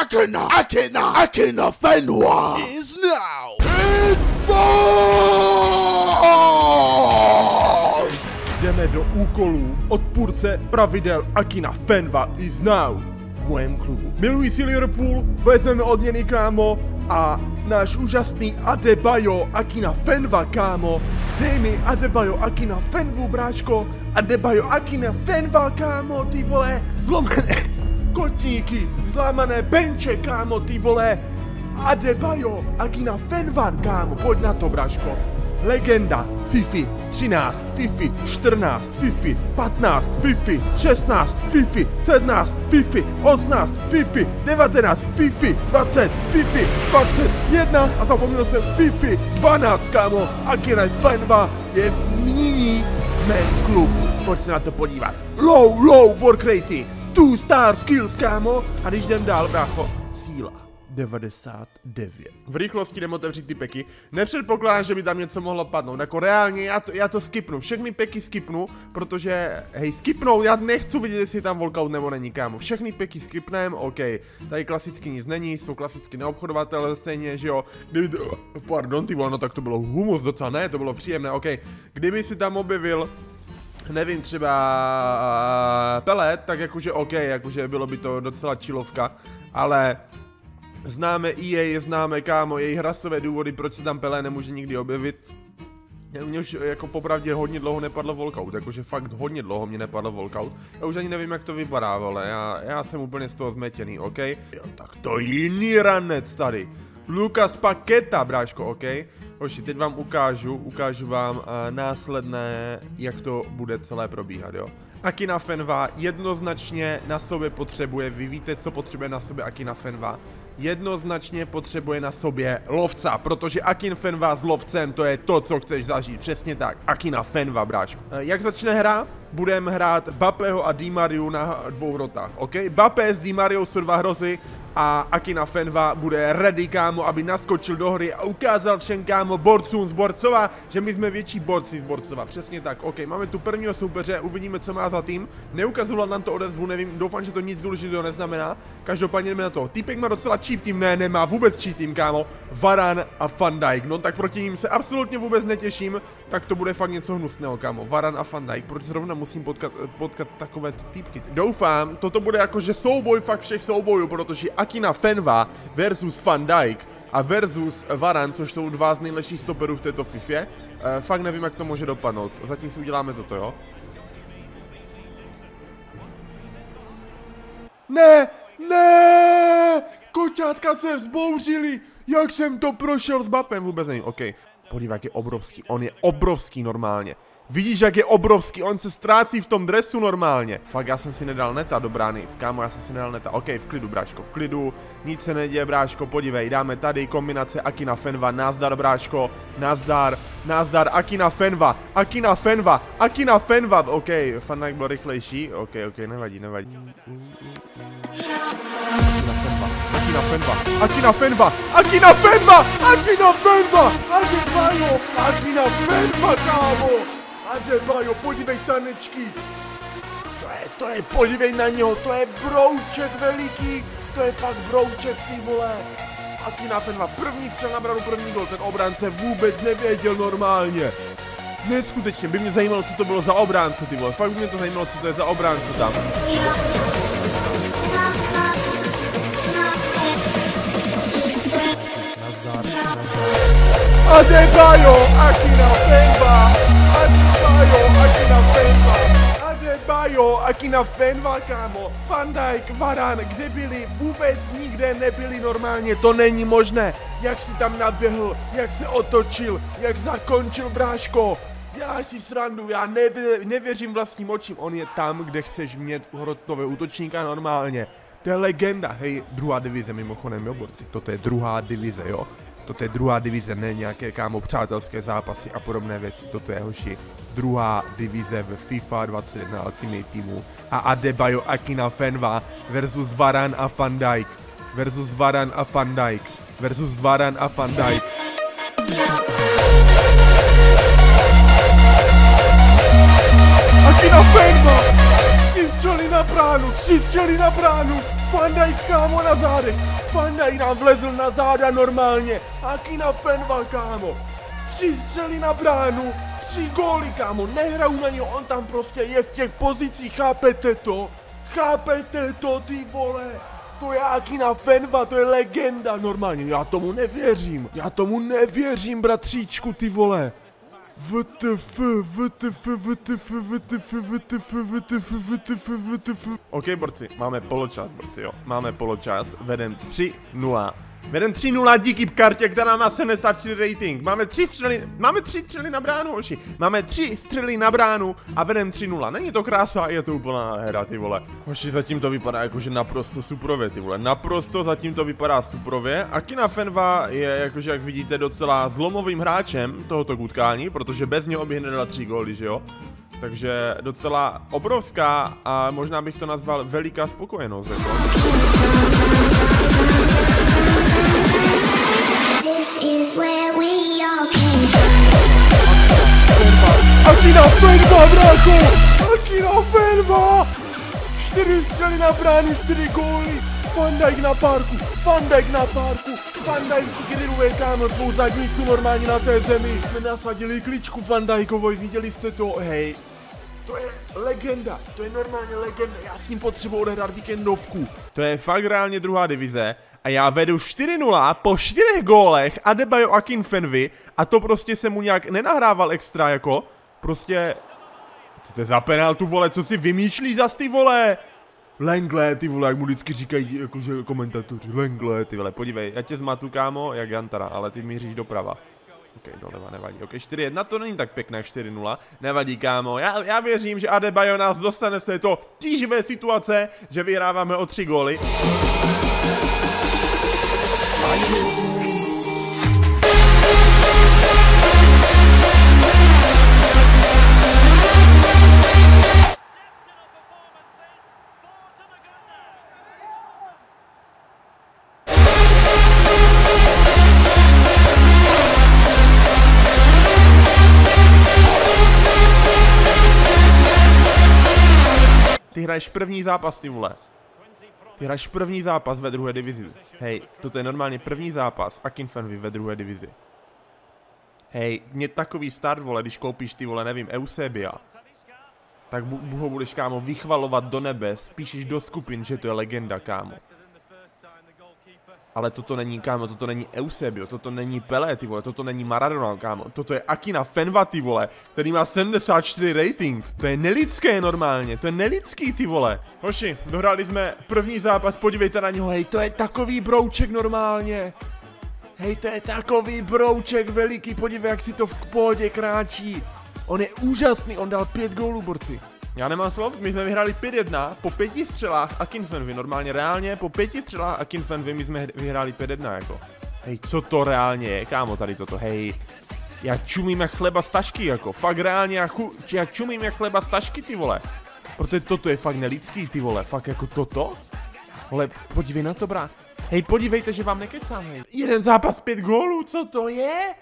Akina, Akina, Akina Fenwa is now informed. Jdeme do úkolů. Odpůrce pravidel Akina Fenva is now v mém klubu. Milující Liverpool, vezmeme odměny, kámo, a náš úžasný Adebayo Akina Fenva, kámo. Dej mi Adebayo Akina Fenvu, bráško. Adebayo Akina Fenva, kámo, ty vole. Zlomené kotníky, zlámané benče, kámo, ty vole. Adebayo Akina Fenva, kámo, pojď na to, bráško. Legenda Fifi 13, Fifi 14, Fifi 15, Fifi 16, Fifi 17, Fifi 18, Fifi 19, Fifi 20, Fifi 21 a zapomněl jsem Fifi 12, kámo. Akira Fenva je nyní v mém klubu. Pojď se na to podívat. Low, low work rating, two star skills, kámo. A když jdem dál, brácho, síla. 99. V rychlosti jdem otevřít ty peky. Nepředpokládám, že by tam něco mohlo padnout. Jako reálně, já to, já to skipnu. Všechny peky skipnu, protože, hej, skipnou, já nechci vidět, jestli je tam walkout nebo není, kámo. Všechny peky skipnem, OK. Tady klasicky nic není, jsou klasicky neobchodovatelé stejně, že jo. Kdyby, to, pardon, ty vole, no tak to bylo humus docela, ne, to bylo příjemné, OK. Kdyby si tam objevil nevím, třeba pelet, tak jakože OK, jakože bylo by to docela čilovka, ale Známe EA, známe kámo, jejich rasové důvody, proč se tam Pelé nemůže nikdy objevit. Mně už jako popravdě hodně dlouho nepadlo walkout, jakože fakt hodně dlouho mě nepadlo walkout. Já už ani nevím, jak to vypadá, ale já, já jsem úplně z toho zmetěný, OK? Jo, tak to jiný ranec tady. Lukas Paketa, bráško, OK? Hoši, teď vám ukážu, ukážu vám uh, následné, jak to bude celé probíhat, jo? Akina Fenva jednoznačně na sobě potřebuje, vy víte, co potřebuje na sobě Akina Fenva jednoznačně potřebuje na sobě lovca, protože Akin Fenva s lovcem to je to, co chceš zažít, přesně tak, Akina Fenva, bráčku. Jak začne hra? Budeme hrát Bapeho a Di Mariu na dvou hrotách, ok? Bape s Di Mariou jsou dva hroty, a Akina Fenva bude ready, kámo, aby naskočil do hry a ukázal všem, kámo, borcům z Borcova, že my jsme větší borci z Borcova. Přesně tak, OK, máme tu prvního soupeře, uvidíme, co má za tým. Neukazoval nám to odezvu, nevím, doufám, že to nic důležitého neznamená. Každopádně jdeme na to. Týpek má docela cheap tým, ne, nemá vůbec cheap tým, kámo. Varan a Van Dijk. No tak proti ním se absolutně vůbec netěším, tak to bude fakt něco hnusného, kámo. Varan a Van Dijk, proč zrovna musím potkat, potkat takové týpky. Doufám, toto bude jakože souboj fakt všech soubojů, protože Akina Fenva versus Van Dijk a versus Varan, což jsou dva z nejlepších stoperů v této fifě. Uh, fakt nevím, jak to může dopadnout. Zatím si uděláme toto, jo? Ne, ne, koťátka se vzbouřili, jak jsem to prošel s Bapem, vůbec není, OK. Podívej, jak je obrovský, on je obrovský normálně. Vidíš, jak je obrovský, on se ztrácí v tom dresu normálně. Fakt, já jsem si nedal neta do brány. Kámo, já jsem si nedal neta. OK, v klidu, bráško, v klidu. Nic se neděje, bráško, podívej, dáme tady kombinace Akina Fenva. Nazdar, bráško, nazdar, nazdar, Akina Fenva, Akina Fenva, Akina Fenva. OK, Fannak byl rychlejší. OK, OK, nevadí, nevadí. Akina Fenva, Akina Fenva, Akina Fenva, Akina Fenva, Akina Fenva, Akina Fenva, kámo. Adebayo, podívej tanečky. To je, to je, podívej na něho, to je brouček veliký, to je fakt brouček, ty vole. Akina Fenva, první střel na branu, první gol, ten obránce vůbec nevěděl normálně. Neskutečně, by mě zajímalo, co to bylo za obránce, ty vole, fakt by mě to zajímalo, co to je za obránce tam. Adebayo, Akina Fenva, Adebayo, Akina Fenva, Adebayo, Akina Fenva, kámo, Van Dijk, Varan, kde byli, vůbec nikde nebyli normálně, to není možné, jak si tam naběhl, jak se otočil, jak zakončil bráško, já si srandu, já nevě, nevěřím vlastním očím, on je tam, kde chceš mít hrotové útočníka normálně. To je legenda, hej, druhá divize mimochodem, jo, borci, toto je druhá divize, jo. Toto je druhá divize, ne nějaké kámo přátelské zápasy a podobné věci. Toto je hoši druhá divize v FIFA 21 Ultimate Teamu. A Adebayo Akina Fenva versus Varan a Van Dijk. Versus Varan a Van Dijk. Versus Varan a Van Dijk. Akina Fenva! Bránu, tři střely na bránu! Van Dijk, kámo, na zádech. Van Dijk nám vlezl na záda normálně. Akina Fenva, kámo. Tři střely na bránu, tři góly, kámo. Nehraju na něho, on tam prostě je v těch pozicích, chápete to? Chápete to, ty vole? To je Akina Fenva, to je legenda normálně. Já tomu nevěřím. Já tomu nevěřím, bratříčku, ty vole. VTF, VTF, VTF, VTF, VTF, VTF, VTF, VTF. OK, borci, máme poločas, borci, jo. Máme poločas, vedem 3-0. Vedem 3-0 díky kartě, která má 74 rating. Máme 3 střely, máme 3 střely na bránu, hoši. Máme 3 střely na bránu a vedem 3-0. Není to krása, je to úplná hra, ty vole. Hoši, zatím to vypadá jakože naprosto suprově, ty vole. Naprosto zatím to vypadá suprově. A Kina Fenva je, jakože jak vidíte, docela zlomovým hráčem tohoto utkání, protože bez něho bych nedala 3 góly, že jo? Takže docela obrovská a možná bych to nazval veliká spokojenost. Jako. This is where we all came from. Akina Fenva, bráko! Akina Fenva! Čtyři střely na bránu, čtyři góly. Van Dijk na parku, Van Dijk na parku, Van Dijk grilluje kámo svou zadnicu normálně na té zemi. Jsme nasadili kličku Van Dijkovi, viděli jste to? Hej, to je legenda, to je normálně legenda, já s ním potřebuji odehrát víkendovku. To je fakt reálně druhá divize a já vedu 4-0 po 4 gólech Adebayo Akinfenvy a to prostě se mu nějak nenahrával extra jako, prostě, co to je za penaltu vole, co si vymýšlí za ty vole? Lengle, ty vole, jak mu vždycky říkají jakože komentatoři, Lengle, ty vole, podívej, já tě zmatu kámo, jak Jantara, ale ty míříš doprava. OK, doleva, nevadí. OK, 4-1, to není tak pěkné jak 4-0. Nevadí, kámo. Já, já věřím, že Adebayo nás dostane z této tíživé situace, že vyhráváme o 3 góly. Ty hraješ první zápas, ty vole. Ty hraješ první zápas ve druhé divizi. Hej, toto je normálně první zápas Akinfenvy ve druhé divizi. Hej, mě takový start, vole, když koupíš ty vole, nevím, Eusebia. Tak bu, ho budeš, kámo, vychvalovat do nebes, píšeš do skupin, že to je legenda, kámo. Ale toto není, kámo, toto není Eusebio, toto není Pelé, ty vole, toto není Maradona, kámo. Toto je Akina Fenva, ty vole, který má 74 rating. To je nelidské normálně, to je nelidský, ty vole. Hoši, dohráli jsme první zápas, podívejte na něho, hej, to je takový brouček normálně. Hej, to je takový brouček veliký, podívej, jak si to v pohodě kráčí. On je úžasný, on dal pět gólů, borci. Já nemám slov, my jsme vyhráli 5-1 po pěti střelách a Kinfenvy, normálně reálně po pěti střelách a Kinfenvy my jsme vyhráli 5-1 jako. Hej, co to reálně je, kámo, tady toto, hej. Já čumím jak chleba z tašky, jako, fakt reálně, já, chu, já čumím jak chleba z tašky, ty vole. Protože toto je fakt nelidský, ty vole, fakt jako toto. Vole, podívej na to, brát. Hej, podívejte, že vám nekecám, hej. Jeden zápas, pět gólů, co to je?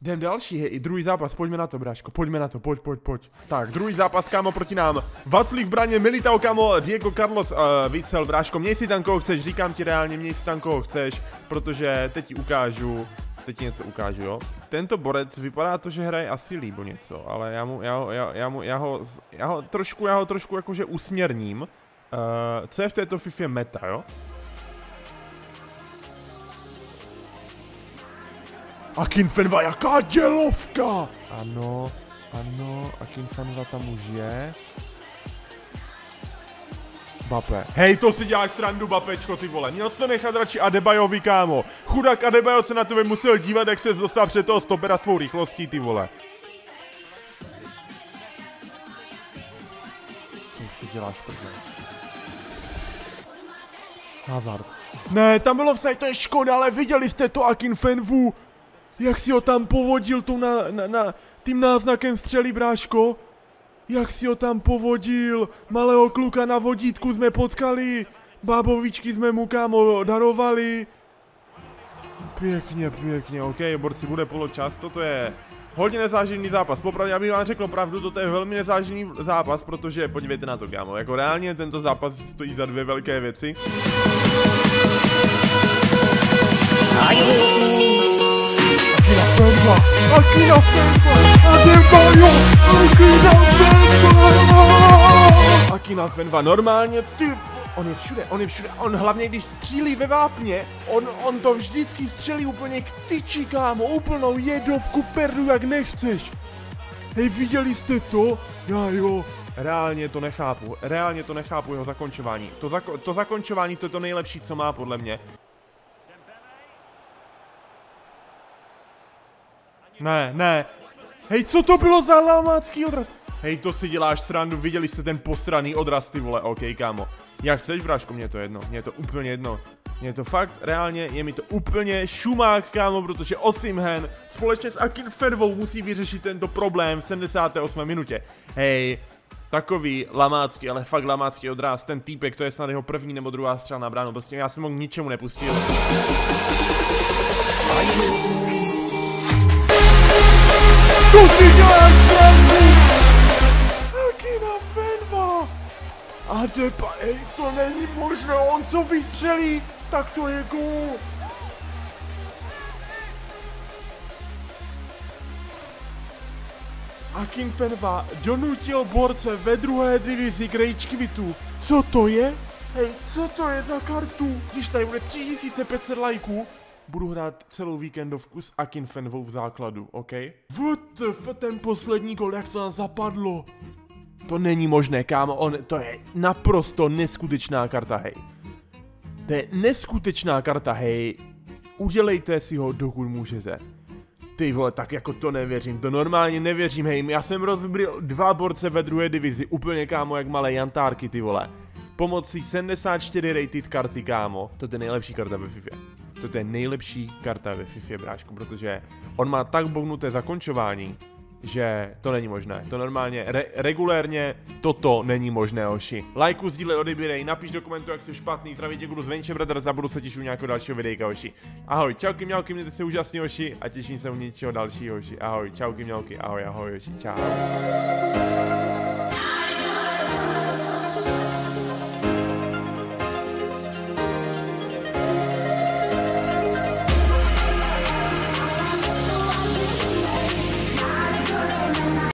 Jdem další, hej, druhý zápas, pojďme na to, bráško, pojďme na to, pojď, pojď, pojď. Tak, druhý zápas, kámo, proti nám. Vaclík v braně, Militao, kámo, Diego Carlos, uh, Vícel, bráško, měj si tam koho chceš, říkám ti reálně, měj si tam koho chceš, protože teď ti ukážu, teď ti něco ukážu, jo. Tento borec vypadá to, že hraje asi líbo něco, ale já mu, já, já, já, mu, já ho, já ho trošku, já ho trošku jakože usměrním. Uh, co je v této FIFA meta, jo? Akinfenva, jaká dělovka! Ano, ano, Akinfenva tam už je. Bape. Hej, to si děláš srandu, Bapečko, ty vole. Měl jsi to nechat radši Adebayovi, kámo. Chudák Adebayo se na tebe musel dívat, jak se dostal před toho stopera svou rychlostí, ty vole. Co si děláš, prdel? Hazard. Ne, tam bylo vsaj, to je škoda, ale viděli jste to Akin Fenvu? Jak si ho tam povodil tou na, na, na, tím náznakem střely, bráško? Jak si ho tam povodil? Malého kluka na vodítku jsme potkali. Bábovičky jsme mu kámo darovali. Pěkně, pěkně, ok, borci, bude poločas, toto je hodně nezáživný zápas. Popravdě, abych vám řekl pravdu, toto je velmi nezáživný zápas, protože podívejte na to, kámo. Jako reálně tento zápas stojí za dvě velké věci. Akina Fenva! Akina Fenva! Adebayo! Akina Fenva! Akina Fenva, normálně, ty, on je všude, on je všude, on hlavně když střílí ve vápně, on, on to vždycky střelí úplně k tyči, kámo, úplnou jedovku perdu, jak nechceš. Hej, viděli jste to? Já jo. Reálně to nechápu, reálně to nechápu jeho zakončování. To, zako- to zakončování to je to nejlepší, co má podle mě. Ne, ne. Hej, co to bylo za lamácký odraz? Hej, to si děláš srandu, viděli jste ten posraný odraz, ty vole, ok, kámo. Jak chceš, bráško, mě to jedno, mě to úplně jedno. Mě to fakt, reálně, je mi to úplně šumák, kámo, protože Osimhen společně s Akin Fervou musí vyřešit tento problém v 78. minutě. Hej, takový lamácký, ale fakt lamácký odraz, ten týpek, to je snad jeho první nebo druhá střela na bránu, prostě já jsem ho k ničemu nepustil. Si děláš srandu! Akina Fenva! Adeba, ej, to není možné, on co vystřelí, tak to je gól! Akin Fenva donutil borce ve druhé divizi quitu. Co to je? Hej, co to je za kartu? Když tady bude 3500 lajků, budu hrát celou víkendovku s Akin Fenvou v základu, OK? WTF, ten poslední gol, jak to nám zapadlo? To není možné, kámo, on, to je naprosto neskutečná karta, hej. To je neskutečná karta, hej. Udělejte si ho, dokud můžete. Ty vole, tak jako to nevěřím, to normálně nevěřím, hej, já jsem rozbril dva borce ve druhé divizi, úplně kámo, jak malé jantárky, ty vole. Pomocí 74 rated karty, kámo, to je nejlepší karta ve FIFA. To je nejlepší karta ve FIFA, brášku, protože on má tak bognuté zakončování, že to není možné. To normálně, re- regulérně, toto není možné, hoši. Lajku, sdílej, odebírej, napiš do komentu, jak jsi špatný, zdraví tě budu z Venture Brothers a budu se těšit u nějakého dalšího videjka, hoši. Ahoj, čauky, mňauky, mějte se úžasně, hoši, a těším se u něčeho dalšího, hoši. Ahoj, čauky, mňauky, ahoj, ahoj, hoši, čau.